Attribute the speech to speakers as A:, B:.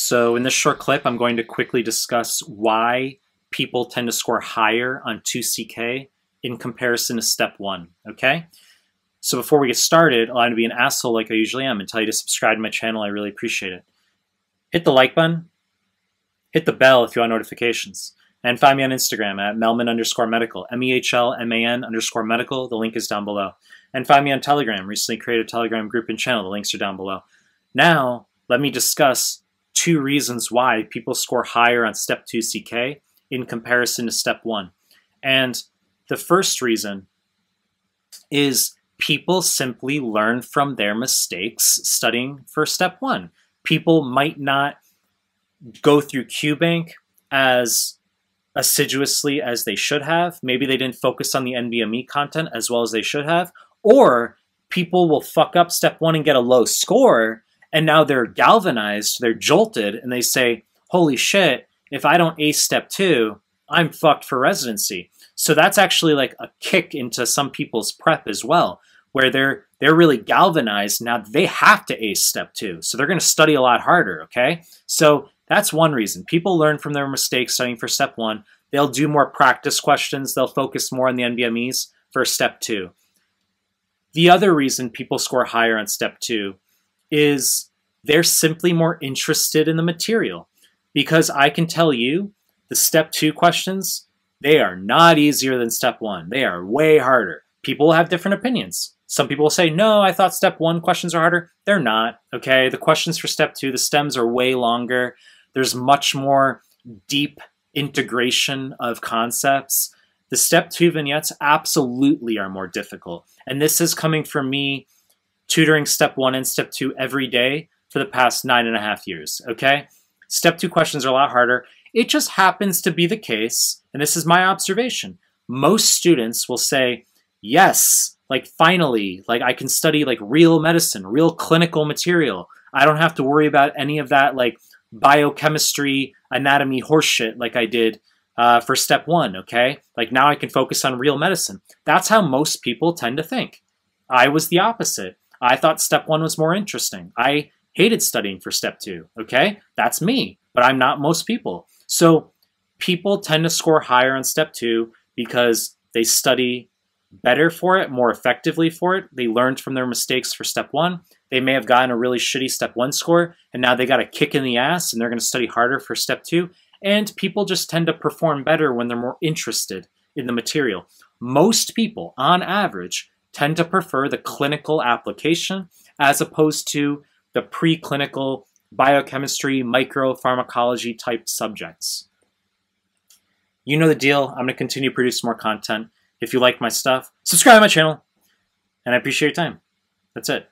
A: So in this short clip, I'm going to quickly discuss why people tend to score higher on 2CK in comparison to step one, okay? So before we get started, allow me to be an asshole like I usually am and tell you to subscribe to my channel. I really appreciate it. Hit the like button. Hit the bell if you want notifications. And find me on Instagram at mehlman underscore medical, M-E-H-L-M-A-N underscore medical. The link is down below. And find me on Telegram. Recently created a Telegram group and channel. The links are down below. Now, let me discuss two reasons why people score higher on step 2 CK in comparison to step 1. And the first reason is people simply learn from their mistakes studying for step 1. People might not go through QBank as assiduously as they should have. Maybe they didn't focus on the NBME content as well as they should have. Or people will fuck up step one and get a low score and now they're galvanized, they're jolted, and they say, holy shit, if I don't ace step two, I'm fucked for residency. So that's actually like a kick into some people's prep as well, where they're they're really galvanized. Now they have to ace step two. So they're going to study a lot harder, okay? So that's one reason. People learn from their mistakes studying for step one. They'll do more practice questions. They'll focus more on the NBMEs for step two. The other reason people score higher on step two is they're simply more interested in the material. Because I can tell you, the step two questions, they are not easier than step one. They are way harder. People have different opinions. Some people will say, no, I thought step one questions are harder. They're not, okay? The questions for step two, the stems are way longer. There's much more deep integration of concepts. The step two vignettes absolutely are more difficult. And this is coming from me tutoring step one and step two every day for the past nine and a half years, okay? Step two questions are a lot harder. It just happens to be the case, and this is my observation. Most students will say, yes, like finally, like I can study like real medicine, real clinical material. I don't have to worry about any of that like biochemistry, anatomy horseshit like I did uh, for step one, okay? Like now I can focus on real medicine. That's how most people tend to think. I was the opposite. I thought step one was more interesting. I hated studying for step two. Okay, that's me, but I'm not most people. So people tend to score higher on step two because they study better for it, more effectively for it. They learned from their mistakes for step one. They may have gotten a really shitty step one score, and now they got a kick in the ass and they're going to study harder for step two. And people just tend to perform better when they're more interested in the material. Most people, on average, tend to prefer the clinical application as opposed to the preclinical biochemistry, micropharmacology type subjects. You know the deal. I'm going to continue to produce more content. If you like my stuff, subscribe to my channel. And I appreciate your time. That's it.